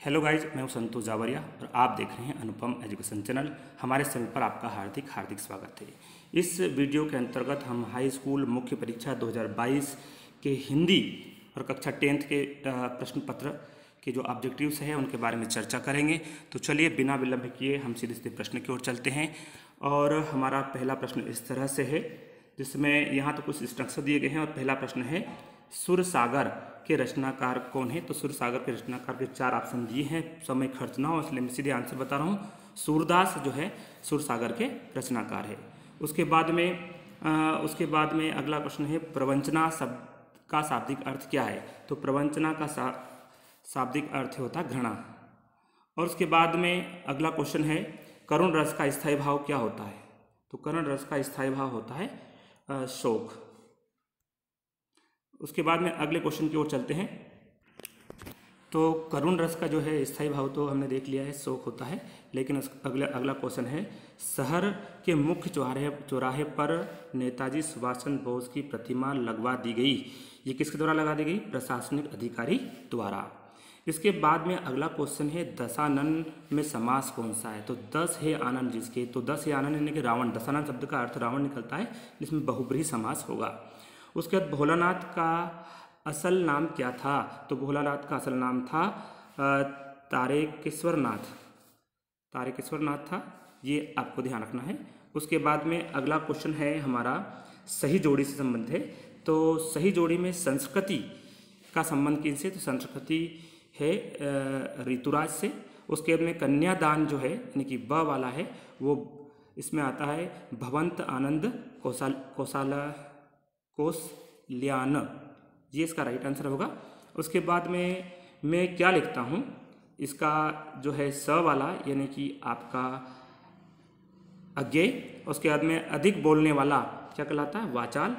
Hello guys मैं हूँ संतोष जावरिया और आप देख रहे हैं अनुपम एजुकेशन चैनल। हमारे चैनल पर आपका हार्दिक हार्दिक स्वागत है। इस वीडियो के अंतर्गत हम हाई स्कूल मुख्य परीक्षा 2022 के हिंदी और कक्षा टेंथ के प्रश्न पत्र के जो ऑब्जेक्टिव्स हैं, उनके बारे में चर्चा करेंगे। तो चलिए, बिना विलंब किए हम सीधे सीधे प्रश्न की ओर चलते हैं। और हमारा पहला प्रश्न इस तरह से है, जिसमें यहाँ तो कुछ स्ट्रक्चर दिए गए हैं और पहला प्रश्न है सुर सागर के रचनाकार कौन है? तो सूर्य सागर के रचनाकार के चार ऑप्शन दिए हैं। समय खर्च ना हो इसलिए मैं सीधे आंसर बता रहा हूँ। सूरदास जो है सूर्य सागर के रचनाकार है। उसके बाद में अ, उसके बाद में अगला प्रश्न है प्रवंचना शब्द का शाब्दिक अर्थ क्या है? तो प्रवंचना का शाब्दिक अर्थ होता घृणा। और उसके बाद में अगला क्वेश्चन है करुण रस का स्थायी भाव क्या होता है? तो करुण रस का स्थायी भाव होता है शोक। उसके बाद में अगले क्वेश्चन की ओर चलते हैं। तो करुण रस का जो है स्थायी भाव तो हमने देख लिया है, शोक होता है, लेकिन अगला अगला क्वेश्चन है, शहर के मुख्य चौराहे चौराहे पर नेताजी सुभाष चंद्र बोस की प्रतिमा लगवा दी गई। ये किसके द्वारा लगा दी गई? प्रशासनिक अधिकारी द्वारा। इसके बाद में अगला क्वेश्चन है, दशानन में समास कौन सा है? तो दस है आनंद जिसके तो दस है आनंद यानी कि रावण। दशानन शब्द का अर्थ रावण निकलता है, जिसमें बहुब्रीही समास होगा। उसके बाद भोलानाथ का असल नाम क्या था? तो भोलानाथ का असल नाम था तारेकेश्वर नाथ तारेकेश्वर नाथ था, ये आपको ध्यान रखना है। उसके बाद में अगला क्वेश्चन है हमारा, सही जोड़ी से संबंध है। तो सही जोड़ी में संस्कृति का संबंध किनसे तो संस्कृति है ऋतुराज से। उसके बाद में कन्यादान जो है, यानी कि ब वाला है, वो इसमें आता है, भवंत आनंद कौशल, कौशाला कोसल्यान ये इसका राइट आंसर होगा। उसके बाद में, मैं क्या लिखता हूँ? इसका जो है स वाला, यानी कि आपका अज्ञेय। उसके बाद में अधिक बोलने वाला, क्या कहलाता है? वाचाल।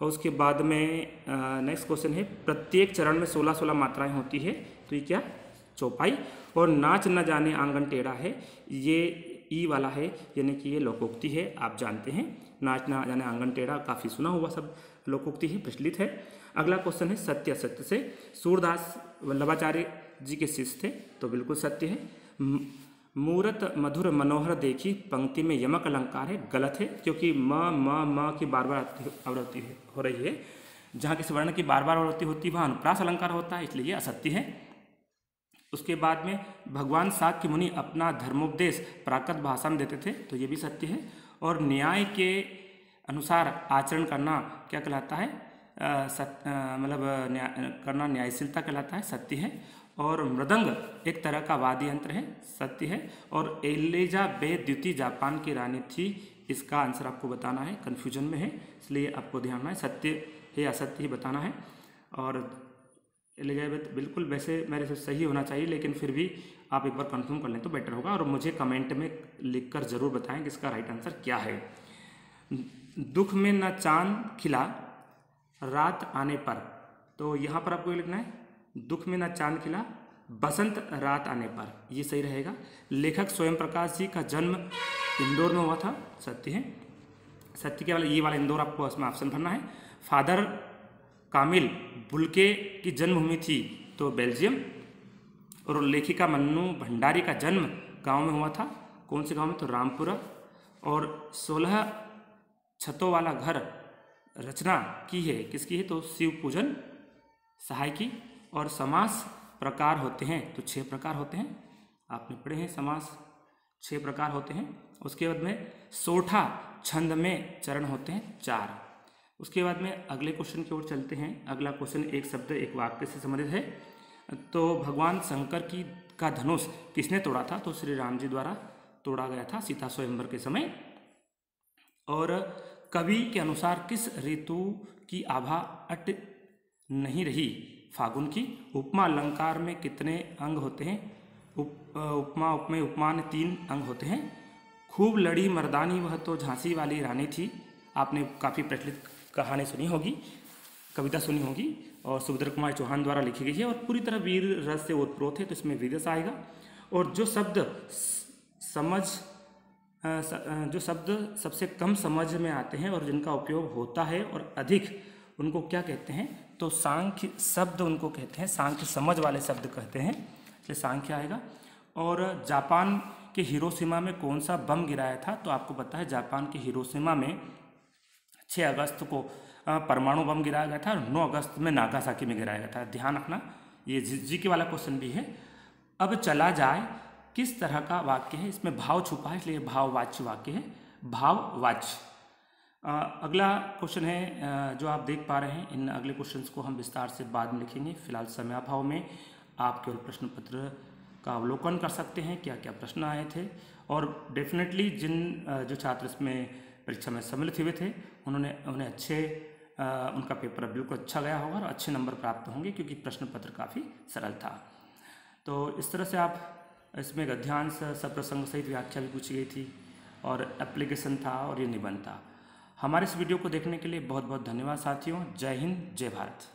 और उसके बाद में नेक्स्ट क्वेश्चन है, प्रत्येक चरण में सोलह सोलह मात्राएँ होती है तो ये क्या? चौपाई। और नाच न जाने आँगन टेढ़ा है, ये ई वाला है, यानी कि ये लोकोक्ति है, आप जानते हैं। नाच न जाने आँगन टेढ़ा, काफ़ी सुना हुआ सब। लोकोक्ति ही प्रचलित है। अगला क्वेश्चन है सत्य असत्य से सूरदास वल्लभाचार्य जी के शिष्य थे तो बिल्कुल सत्य है। मूरत मधुर मनोहर देखी, पंक्ति में यमक अलंकार है, गलत है, क्योंकि म म म की बार बार आवृत्ति हो रही है। जहाँ किसी वर्ण की बार बार आवृत्ति होती है वहाँ अनुप्रास अलंकार होता है, इसलिए ये असत्य है। उसके बाद में भगवान साक्य मुनि अपना धर्मोपदेश प्राकृत भाषा में देते थे तो ये भी सत्य है। और न्याय के अनुसार आचरण करना क्या कहलाता है? मतलब न्याय करना न्यायशीलता कहलाता है, सत्य है। और मृदंग एक तरह का वाद्य यंत्र है, सत्य है। और एलिजाबेथ द्वितीय जापान की रानी थी, इसका आंसर आपको बताना है, कन्फ्यूज़न में है, इसलिए आपको ध्यान है सत्य है, असत्य ही, बताना है। और एलिजाबेथ बिल्कुल वैसे मेरे से सही होना चाहिए, लेकिन फिर भी आप एक बार कंफर्म कर लें तो बेटर होगा। और मुझे कमेंट में लिखकर ज़रूर बताएँ कि इसका राइट आंसर क्या है। दुख में न चाँद खिला रात आने पर। तो यहाँ पर आपको लिखना है, दुख में न चाँद खिला, बसंत रात आने पर। ये सही रहेगा। लेखक स्वयं प्रकाश जी का जन्म इंदौर में हुआ था, सत्य है। सत्य के वाला ये वाला इंदौर आपको इसमें ऑप्शन भरना है। फादर कामिल बुलके की जन्मभूमि थी तो बेल्जियम। और लेखिका मन्नू भंडारी का जन्म गाँव में हुआ था। कौन से गाँव में? तो रामपुरा। और सोलह छतों वाला घर रचना की है? किसकी है? तो शिव पूजन सहाय की और समास प्रकार होते हैं। तो छह प्रकार होते हैं। आपने पढ़े हैं समास, छह प्रकार होते हैं। उसके बाद में सोठा छंद में चरण होते हैं चार। उसके बाद में अगले क्वेश्चन की ओर चलते हैं। अगला क्वेश्चन एक शब्द, एक वाक्य से संबंधित है। तो भगवान शंकर की, का धनुष किसने तोड़ा था? तो श्री राम जी द्वारा तोड़ा गया था सीता स्वयंवर के समय। और कवि के अनुसार किस ऋतु की आभा अट नहीं रही? फागुन की उपमा अलंकार में कितने अंग होते हैं? उप उपमा उपमेय उपमान तीन अंग होते हैं। खूब लड़ी मर्दानी, वह तो झांसी वाली रानी थी। आपने काफ़ी प्रचलित कहानी सुनी होगी, कविता सुनी होगी, और सुभद्र कुमार चौहान द्वारा लिखी गई है, और पूरी तरह वीर रस से ओतप्रोत है तो इसमें वीर रस आएगा। और जो शब्द समझ जो शब्द सबसे कम समझ में आते हैं और जिनका उपयोग होता है और अधिक उनको क्या कहते हैं? तो सांख्य शब्द उनको कहते हैं, सांख्य समझ वाले शब्द कहते हैं इसलिए सांख्य आएगा। और जापान के हिरोशिमा में कौन सा बम गिराया था? तो आपको पता है जापान के हिरोशिमा में 6 अगस्त को परमाणु बम गिराया गया था और नौ अगस्त में नागासाकी में गिराया गया था। ध्यान रखना, ये जी के वाला क्वेश्चन भी है। अब चला जाए किस तरह का वाक्य है? इसमें भाव छुपा है, इसलिए भाववाच्य वाक्य है। भाववाच्य अगला क्वेश्चन है जो आप देख पा रहे हैं, इन अगले क्वेश्चंस को हम विस्तार से बाद में लिखेंगे। फ़िलहाल समयाभाव में आप केवल प्रश्न पत्र का अवलोकन कर सकते हैं क्या क्या प्रश्न आए थे? और डेफिनेटली जिन जो छात्र इसमें परीक्षा में सम्मिलित हुए थे, उन्होंने, उन्हें अच्छे उनका पेपर बिल्कुल अच्छा गया होगा और अच्छे नंबर प्राप्त होंगे, क्योंकि प्रश्न पत्र काफ़ी सरल था। तो इस तरह से आप इसमें गध्यांश सब प्रसंग सहित व्याख्या भी पूछी गई थी और एप्लीकेशन था और ये निबंध था। हमारे इस वीडियो को देखने के लिए बहुत बहुत धन्यवाद साथियों। जय हिंद, जय भारत।